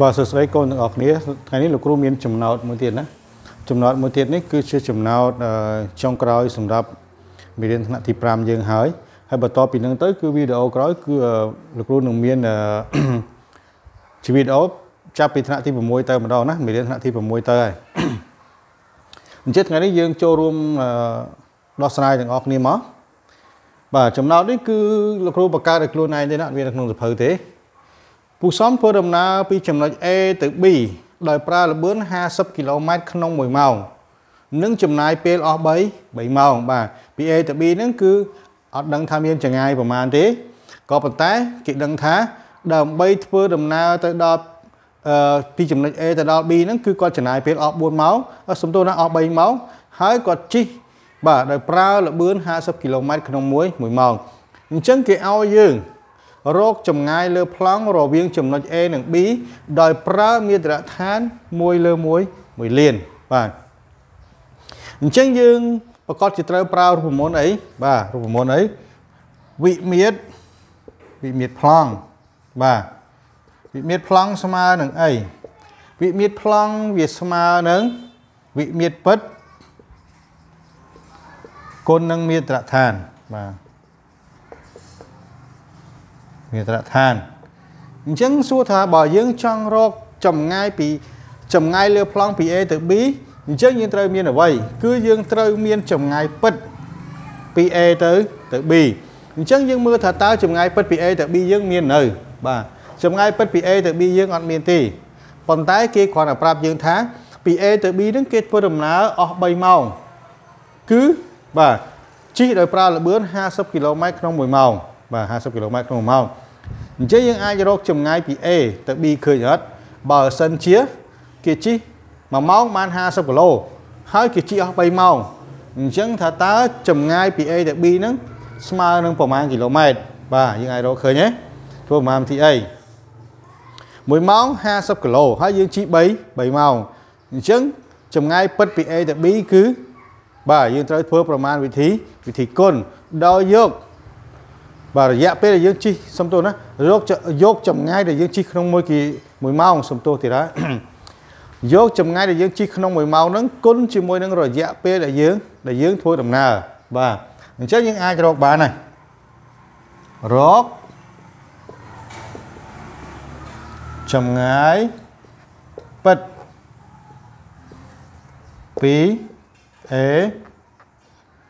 បាទសួស្តីកូនទាំងអស់គ្នាថ្ងៃនេះលោកគ្រូមានចំណោទមួយទៀតណាចំណោទមួយទៀតនេះគឺជាចំណោទចុងក្រោយសម្រាប់មេរៀនថ្នាក់ទី5យើងហើយហើយបន្តពីនឹងទៅគឺវីដេអូក្រោយគឺលោកគ្រូនឹងមានជាវីដេអូចាប់ពីថ្នាក់ទី6ទៅម្ដងណាមេរៀនថ្នាក់ទី6ទៅហើយអញ្ចឹងថ្ងៃនេះយើងចូលរួមដោះស្រាយទាំងអស់គ្នាមកបាទចំណោទនេះគឺលោកគ្រូបង្កើតឲ្យខ្លួនឯងទេណាអត់មាននៅក្នុងសភៅទេ ពូសំធ្វើដំណើរពីចំណុច A ទៅ B ដោយប្រើល្បឿន50គីឡូម៉ែត្រក្នុង1ម៉ោងនិងចំណាយពេលអស់3 3ម៉ោងបាទពី A ទៅ B ហ្នឹងគឺអត់ដឹងថាមានចម្ងាយប្រមាណទេក៏ប៉ុន្តែគេដឹងថាដើម្បីធ្វើដំណើរទៅដល់អឺពីចំណុច A ទៅដល់ B ហ្នឹងគឺគាត់ចំណាយពេលអស់4ម៉ោងសំទោសណាអស់3ម៉ោងហើយគាត់ជិះបាទដោយប្រើល្បឿន50គីឡូម៉ែត្រក្នុង1 1ម៉ោងអញ្ចឹងគេឲ្យយើង រកចម្ងាយលើប្លង់រវាងចំណុច A និង B ដោយប្រើមាត្រដ្ឋាន1លើ1 1លានបាទអញ្ចឹងយើងប្រកាសជាត្រូវប្រើរូបមន្តអីបាទរូបមន្តអីវិមាត្រវិមាត្រប្លង់បាទវិមាត្រប្លង់ស្មើនឹងអីវិមាត្រប្លង់វាស្មើនឹងវិមាត្រពិតគុណនឹងមាត្រដ្ឋានបាទ មាត្រដ្ឋានអញ្ចឹងសួរថាបើយើងចង់រកចម្ងាយពីចម្ងាយលើប្លង់ពី A ទៅ B អញ្ចឹងយើងត្រូវមានអ្វីគឺយើងត្រូវមានចម្ងាយពិតពី A ទៅទៅ B អញ្ចឹងយើងមើលថាតើចម្ងាយពិតពី A ទៅ B យើងមាននៅ បាទចម្ងាយពិតពី A ទៅ B យើងអត់មានទេប៉ុន្តែគេគ្រាន់តែប្រាប់យើងថាពី A ទៅ B ហ្នឹងគេធ្វើដំណើរអស់3ម៉ោងគឺបាទជិះដោយប្រើល្បឿន50គីឡូម៉ែត្រក្នុង1ម៉ោងបាទ50គីឡូម៉ែត្រក្នុង1ម៉ោង អញ្ចឹងយើងអាចរកចម្ងាយពី A ទៅ B ឃើញអត់បើសិនជាគេជិះ1ម៉ោងបាន50គីឡូហើយគេជិះអស់3ម៉ោងអញ្ចឹងថាតើចម្ងាយពី A ទៅ B ហ្នឹងស្មើនឹងប្រមាណគីឡូម៉ែត្របាទយើងអាចរកឃើញទេធ្វើប្រមាណវិធីអី1ម៉ោង50គីឡូហើយយើងជិះ3 3ម៉ោងអញ្ចឹងចម្ងាយពិតពី A ទៅ B គឺបាទយើងត្រូវធ្វើប្រមាណវិធីវិធីគុណដោយយក បាទរយៈពេលដែលយើងជិះសំទោសណាយកយកចម្ងាយដែលយើងជិះក្នុងមួយគី1ម៉ោងសំទោសទៀតហើយយកចម្ងាយដែលយើងជិះក្នុង1ម៉ោងហ្នឹងគុណជាមួយនឹងរយៈពេលដែលយើងដែលយើងធ្វើដំណើរបាទអញ្ចឹងយើងអាចរកបានហើយរកចម្ងាយពិតពី A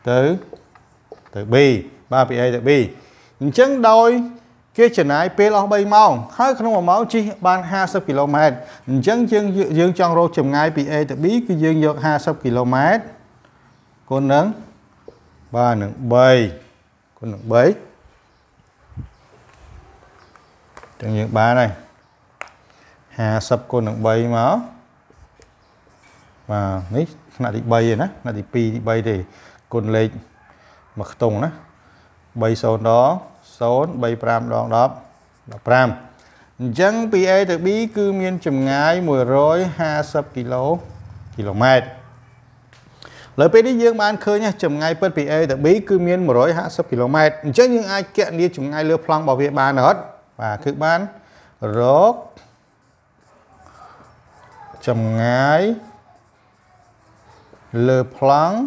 ទៅទៅ B បាទពី A ទៅ B អញ្ចឹងដោយគេចំណាយពេលអស់3ម៉ោងហើយក្នុង1ម៉ោងជិះបាន50គីឡូម៉ែត្រអញ្ចឹងយើងយើងចង់រកចម្ងាយពី A ទៅ B គឺយើងយក50គីឡូម៉ែត្រគុណនឹងបាទនឹង3គុណនឹង3ចឹងយើងបានហើយ50គុណនឹង3មកបាទនេះថ្នាក់ទី3ឯណាថ្នាក់ទី2ទី3ទេគុណលេខមួយខ្ទង់ណា 3 0ដង0 35ដង10 15អញ្ចឹងពី A ទៅ B គឺមានចម្ងាយ150គីឡូគីឡូម៉ែត្រលើពេលនេះយើងបានឃើញចម្ងាយពិតពី A ទៅ B គឺមាន150គីឡូម៉ែត្រអញ្ចឹងយើងអាចគណនាចម្ងាយលើប្លង់របស់វាបានអត់បាទគឺបានរកចម្ងាយលើប្លង់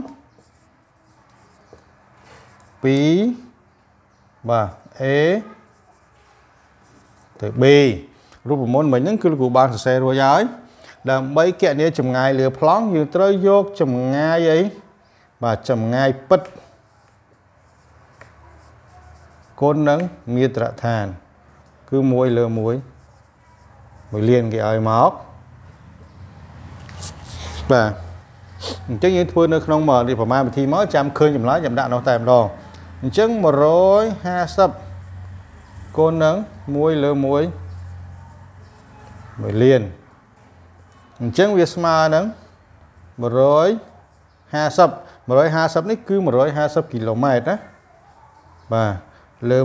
ពី បាទ A ទៅ B រូបមន្តមិញហ្នឹងគឺលោកគ្រូបានសរសេររួចហើយដើម្បីគណនាចម្ងាយលើប្លង់យើងត្រូវយកចម្ងាយអីបាទចម្ងាយពិតគុណនឹងមាត្រដ្ឋាន គឺ1លើ1 1លានគេឲ្យមកបាទអញ្ចឹងយើងធ្វើនៅក្នុងនេះប្រមាណវិធីមកចាំឃើញចម្លើយចាំដាក់នោះតែម្ដង អញ្ចឹង150គុណនឹង1លើ1 1លានអញ្ចឹងវាស្មើនឹង150 150នេះគឺ150គីឡូម៉ែត្រណាបាទលើ1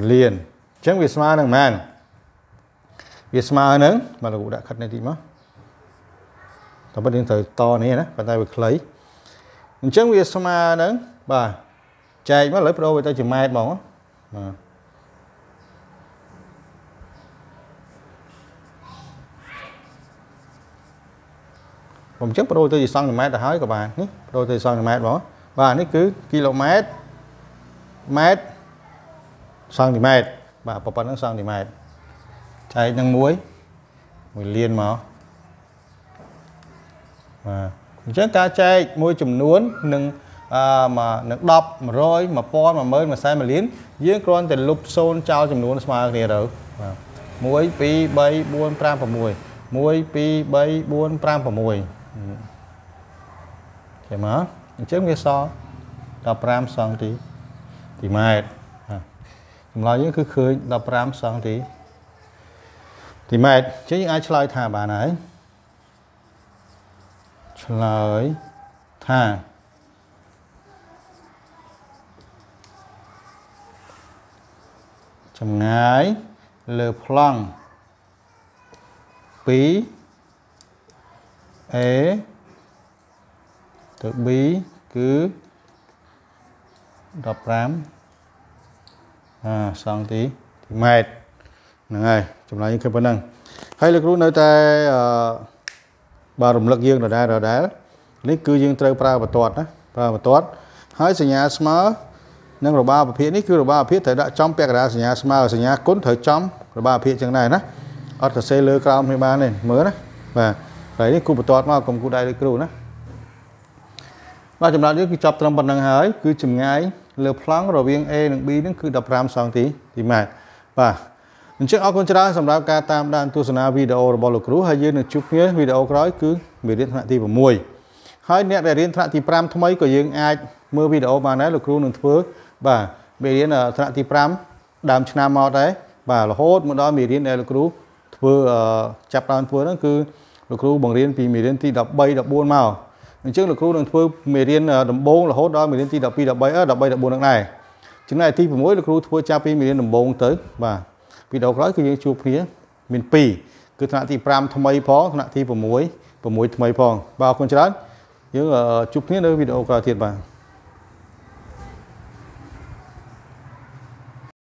1លានអញ្ចឹងវាស្មើនឹងប៉ុន្មានវាស្មើនឹងបាទលោកដាក់ខិតនេះតិចមកតែប៉ុន្តែយើងត្រូវតនេះណាប៉ុន្តែវាខ្លី អញ្ចឹងវាស្មើនឹងបាទចែកមកឥឡូវបដូរវាទៅជាម៉ែត្រហ្មងបាទខ្ញុំចឹងបដូរទៅជាសង់ទីម៉ែត្រទៅហើយក៏បាននេះបដូរទៅសង់ទីម៉ែត្រហ្មងបាទនេះគឺគីឡូម៉ែត្រម៉ែត្រសង់ទីម៉ែត្របាទប៉ុណ្ណឹងសង់ទីម៉ែត្រចែកនឹង1 1លានមកបាទ អញ្ចឹងការចែកមួយចំនួននឹងអឺមកនឹង10 100 1000 10000 140,000លានយើងគ្រាន់តែលុប0ចោលចំនួនស្មើគ្នាទៅបាទ1 2 3 4 5 6 1 2 3 4 5 6ចេះមកអញ្ចឹងវាសល់15សង់ទីទីម៉ែត្រចម្លើយយើងគឺឃើញ15សង់ទីទីម៉ែត្រអញ្ចឹងយើងអាចឆ្លើយថាបានហើយ ឆ្លើយថាចម្ងាយលើប្លង់2 A ទៅ B គឺ15អាសង់ទីទីម៉ែត្រហ្នឹងហើយចម្លើយគឺប៉ុណ្ណឹងហើយលោកគ្រូនៅតែអឺ បាទរំលឹកយើងដដែលដដែលនេះគឺយើងត្រូវប្រើបន្ទាត់ណាប្រើបន្ទាត់ហើយសញ្ញាស្មើនឹងរបាប្រភេទនេះគឺរបាប្រភេទត្រូវដាក់ចំពាក់កណ្ដាលសញ្ញាស្មើសញ្ញាគុណត្រូវចំរបាប្រភេទចឹងដែរណាអត់សរសេរលើក្រោមនេះបានទេមើលណាបាទហើយនេះគូបន្ទាត់មកកុំគូដៃដូចគ្រូណាបាទចម្លាតយើងគឺចប់ត្រឹមប៉ុណ្្នឹងហើយគឺចម្ងាយលើប្លង់រវាង A និង B នឹងគឺ15សង់ទីទីម៉ែត្របាទ អញ្ចឹងអរគុណច្រើនសម្រាប់ការតាមដានទស្សនាវីដេអូរបស់លោកគ្រូហើយយើងនឹងជួបគ្នាវីដេអូក្រោយគឺមេរៀនថ្នាក់ទី6ហើយអ្នកដែលរៀនថ្នាក់ទី5ថ្មីក៏យើងអាចមើលវីដេអូបានដែរលោកគ្រូនឹងធ្វើបាទមេរៀនថ្នាក់ទី5ដើមឆ្នាំមកដែរបាទរហូតមកដល់មេរៀនដែលលោកគ្រូធ្វើចាប់ដើមធ្វើហ្នឹងគឺលោកគ្រូបង្រៀនពីមេរៀនទី13 14មកអញ្ចឹងលោកគ្រូនឹងធ្វើមេរៀនដំបូងរហូតដល់មេរៀនទី12 13 13 14ហ្នឹងដែរចំណែកទី6លោកគ្រូធ្វើចាប់ពីមេរៀនដំបូងទៅបាទ វីដេអូក្រោយគឺយើងជួបគ្នាមាន2គឺថ្នាក់ទី5ថ្មីផងថ្នាក់ទី6 6ថ្មីផងបាទអរគុណច្រើនយើងជួបគ្នានៅវីដេអូក្រោយទៀតបាទ